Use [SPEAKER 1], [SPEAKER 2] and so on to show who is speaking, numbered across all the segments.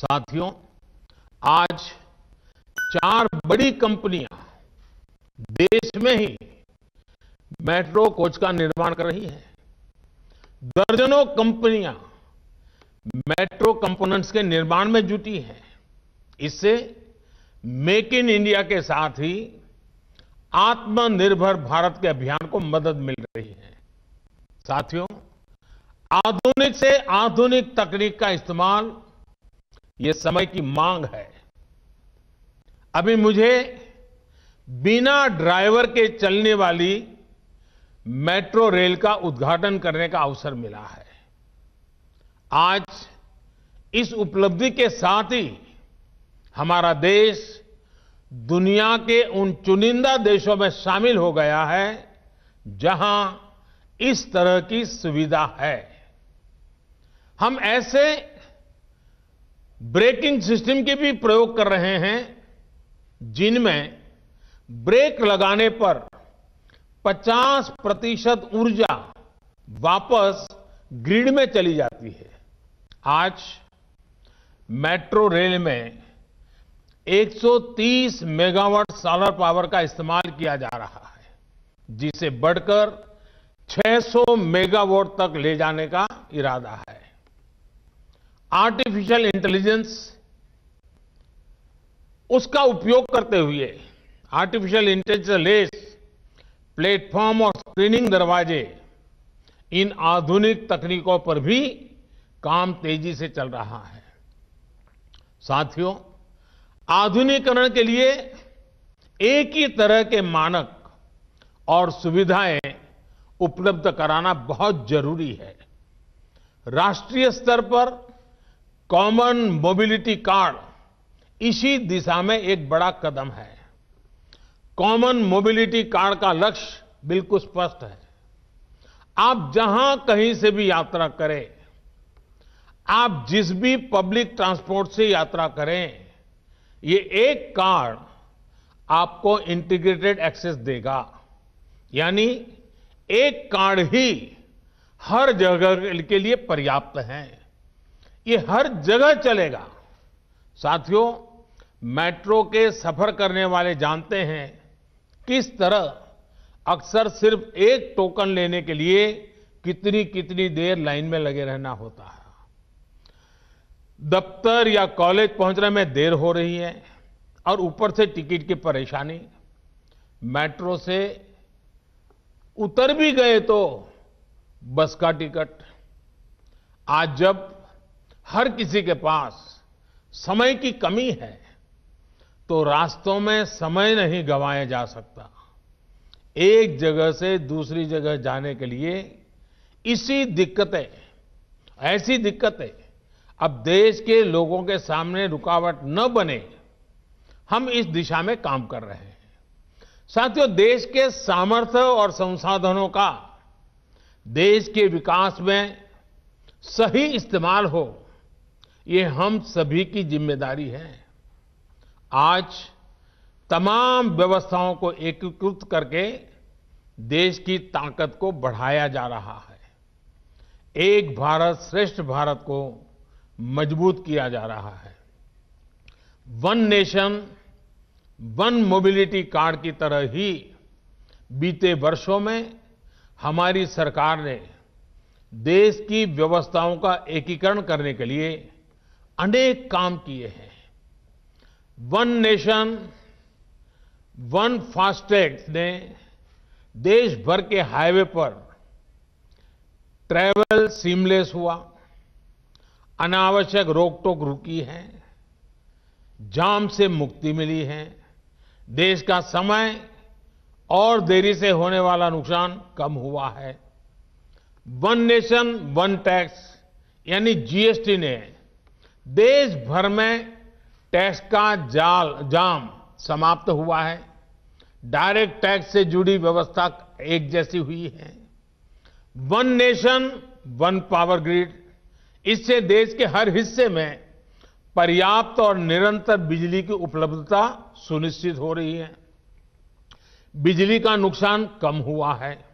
[SPEAKER 1] साथियों, आज चार बड़ी कंपनियाँ देश में ही मेट्रो कोच का निर्माण कर रही हैं। दर्जनों कंपनियाँ मेट्रो कंपोनेंट्स के निर्माण में जुटी हैं। इससे मेक इन इंडिया के साथ ही आत्मनिर्भर भारत के अभियान को मदद मिल रही है। साथियों, आधुनिक से आधुनिक तकनीक का इस्तेमाल ये समय की मांग है। अभी मुझे बिना ड्राइवर के चलने वाली मेट्रो रेल का उद्घाटन करने का अवसर मिला है। आज इस उपलब्धि के साथ ही हमारा देश दुनिया के उन चुनिंदा देशों में शामिल हो गया है, जहाँ इस तरह की सुविधा है। हम ऐसे ब्रेकिंग सिस्टम के भी प्रयोग कर रहे हैं, जिनमें ब्रेक लगाने पर 50 प्रतिशत ऊर्जा वापस ग्रिड में चली जाती है। आज मेट्रो रेल में 130 मेगावाट सोलर पावर का इस्तेमाल किया जा रहा है, जिसे बढ़कर 600 मेगावाट तक ले जाने का इरादा है। आर्टिफिशियल इंटेलिजेंस उसका उपयोग करते हुए आर्टिफिशियल इंटेलिजेंस प्लेटफॉर्म और स्क्रीनिंग दरवाजे इन आधुनिक तकनीकों पर भी काम तेज़ी से चल रहा है। साथियों आधुनिकरण के लिए एक ही तरह के मानक और सुविधाएँ उपलब्ध कराना बहुत ज़रूरी है। राष्ट्रीय स्तर पर कॉमन मोबिलिटी कार्ड इसी दिशा में एक बड़ा कदम है। कॉमन मोबिलिटी कार्ड का लक्ष्य बिल्कुल स्पष्ट है। आप जहाँ कहीं से भी यात्रा करें, आप जिस भी पब्लिक ट्रांसपोर्ट से यात्रा करें, ये एक कार्ड आपको इंटीग्रेटेड एक्सेस देगा। यानी एक कार्ड ही हर जगह के लिए पर्याप्त है। ये हर जगह चलेगा। साथियों, मेट्रो के सफ़र करने वाले जानते हैं किस तरह अक्सर सिर्फ़ एक टोकन लेने के लिए कितनी कितनी देर लाइन में लगे रहना होता है। दफ्तर या कॉलेज पहुँचने में देर हो रही है और ऊपर से टिकट की परेशानी। मेट्रो से उतर भी गए तो बस का टिकट। आज जब हर किसी के पास समय की कमी है तो रास्तों में समय नहीं गंवाया जा सकता। एक जगह से दूसरी जगह जाने के लिए इसी दिक्कतें, ऐसी दिक्कतें अब देश के लोगों के सामने रुकावट न बने, हम इस दिशा में काम कर रहे हैं। साथियों, देश के सामर्थ्य और संसाधनों का देश के विकास में सही इस्तेमाल हो ये हम सभी की ज़िम्मेदारी है। आज तमाम व्यवस्थाओं को एकीकृत करके देश की ताकत को बढ़ाया जा रहा है। एक भारत श्रेष्ठ भारत को मज़बूत किया जा रहा है। One nation, one mobility card की तरह ही बीते वर्षों में हमारी सरकार ने देश की व्यवस्थाओं का एकीकरण करने के लिए अनेक काम किए हैं। वन नेशन वन फास्टैग ने देश भर के हाईवे पर ट्रैवल सीमलेस हुआ। अनावश्यक रोक टोक रुकी है। जाम से मुक्ति मिली है। देश का समय और देरी से होने वाला नुकसान कम हुआ है। वन नेशन वन टैक्स यानी जीएसटी ने देश भर में टैक्स का जाल, जाम समाप्त हुआ है। डायरेक्ट टैक्स से जुड़ी व्यवस्था एक जैसी हुई है। One nation, one power grid, इससे देश के हर हिस्से में पर्याप्त और निरंतर बिजली की उपलब्धता सुनिश्चित हो रही है। बिजली का नुकसान कम हुआ है।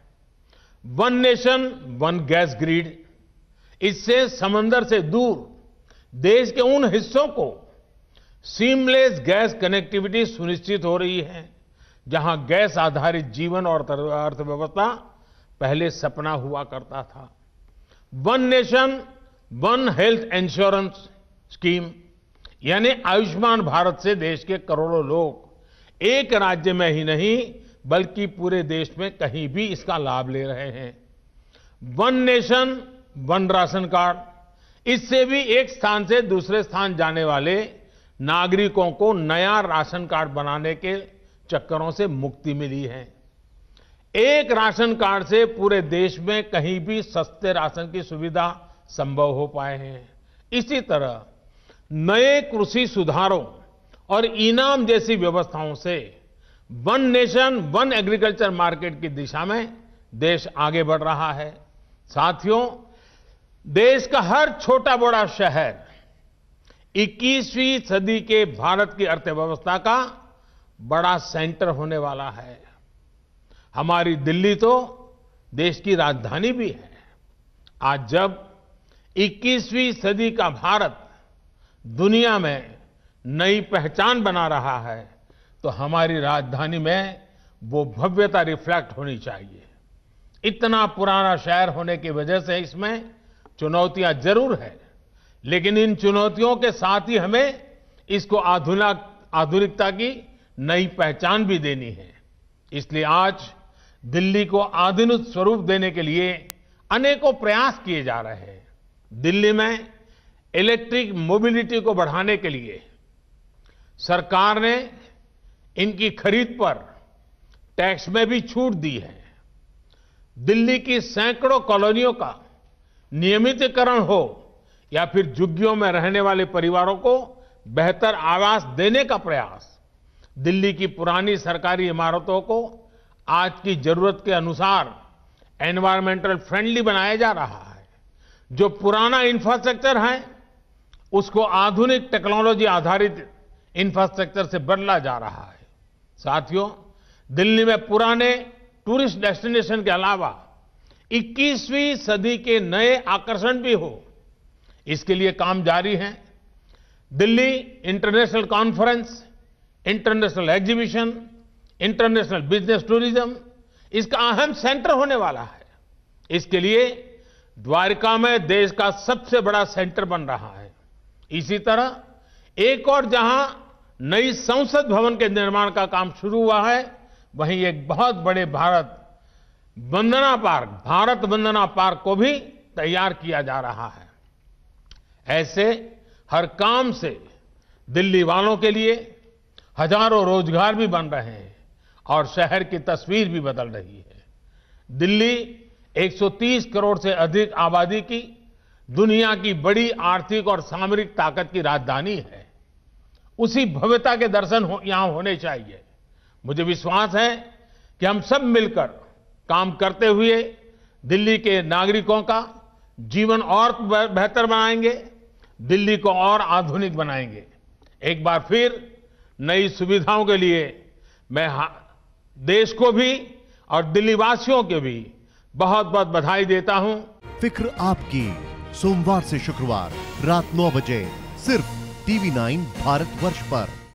[SPEAKER 1] One nation, one gas grid, इससे समंदर से दूर देश के उन हिस्सों को सीमलेस गैस कनेक्टिविटी सुनिश्चित हो रही है, जहाँ गैस आधारित जीवन और अर्थव्यवस्था पहले सपना हुआ करता था। One nation, one health insurance scheme, यानी आयुष्मान भारत से देश के करोड़ों लोग एक राज्य में ही नहीं, बल्कि पूरे देश में कहीं भी इसका लाभ ले रहे हैं। One nation, one ration card इससे भी एक स्थान से दूसरे स्थान जाने वाले नागरिकों को नया राशन कार्ड बनाने के चक्करों से मुक्ति मिली है। एक राशन कार्ड से पूरे देश में कहीं भी सस्ते राशन की सुविधा संभव हो पाए हैं। इसी तरह नए कृषि सुधारों और इनाम जैसी व्यवस्थाओं से one nation, one agriculture market की दिशा में देश आगे बढ़ रहा है। साथियों देश का हर छोटा बड़ा शहर 21वीं सदी के भारत की अर्थव्यवस्था का बड़ा सेंटर होने वाला है। हमारी दिल्ली तो देश की राजधानी भी है। आज जब 21वीं सदी का भारत दुनिया में नई पहचान बना रहा है तो हमारी राजधानी में वो भव्यता रिफ्लेक्ट होनी चाहिए। इतना पुराना शहर होने की वजह से इसमें चुनौतियाँ ज़रूर है, लेकिन इन चुनौतियों के साथ ही हमें इसको आधुनिक आधुनिकता की नई पहचान भी देनी है। इसलिए आज दिल्ली को आधुनिक स्वरूप देने के लिए अनेकों प्रयास किए जा रहे हैं। दिल्ली में इलेक्ट्रिक मोबिलिटी को बढ़ाने के लिए सरकार ने इनकी खरीद पर टैक्स में भी छूट दी है। दिल्ली की सैकड़ों कॉलोनियों का नियमितीकरण हो या फिर झुग्गियों में रहने वाले परिवारों को बेहतर आवास देने का प्रयास, दिल्ली की पुरानी सरकारी इमारतों को आज की ज़रूरत के अनुसार एनवायरमेंटल फ्रेंडली बनाया जा रहा है। जो पुराना इंफ्रास्ट्रक्चर है, उसको आधुनिक टेक्नोलॉजी आधारित इंफ्रास्ट्रक्चर से बदला जा रहा है। साथियों, दिल्ली में पुराने टूरिस्ट डेस्टिनेशन के अलावा 21वीं सदी के नए आकर्षण भी हो। इसके लिए काम जारी है। Delhi international conference, international exhibition, international business tourism, इसका अहम सेंटर होने वाला है। इसके लिए द्वारका में देश का सबसे बड़ा सेंटर बन रहा है। इसी तरह एक और जहाँ नई संसद भवन के निर्माण का काम शुरू हुआ है, वहीं एक बहुत बड़े भारत वंदना पार्क भारत वंदना पार्क को भी तैयार किया जा रहा है। ऐसे हर काम से दिल्ली वालों के लिए हज़ारों रोज़गार भी बन रहे हैं और शहर की तस्वीर भी बदल रही है। दिल्ली 130 करोड़ से अधिक आबादी की दुनिया की बड़ी आर्थिक और सामरिक ताकत की राजधानी है। उसी भव्यता के दर्शन हो, यहाँ होने चाहिए। मुझे विश्वास है कि हम सब मिलकर काम करते हुए दिल्ली के नागरिकों का जीवन और बेहतर बनाएँगे, दिल्ली को और आधुनिक बनाएँगे। एक बार फिर नई सुविधाओं के लिए मैं देश को भी और दिल्ली वासियों के भी बहुत बहुत बधाई देता हूँ।
[SPEAKER 2] फ़िक्र आपकी, सोमवार से शुक्रवार, रात नौ बजे, सिर्फ़ टीवी नाइन भारत वर्ष पर।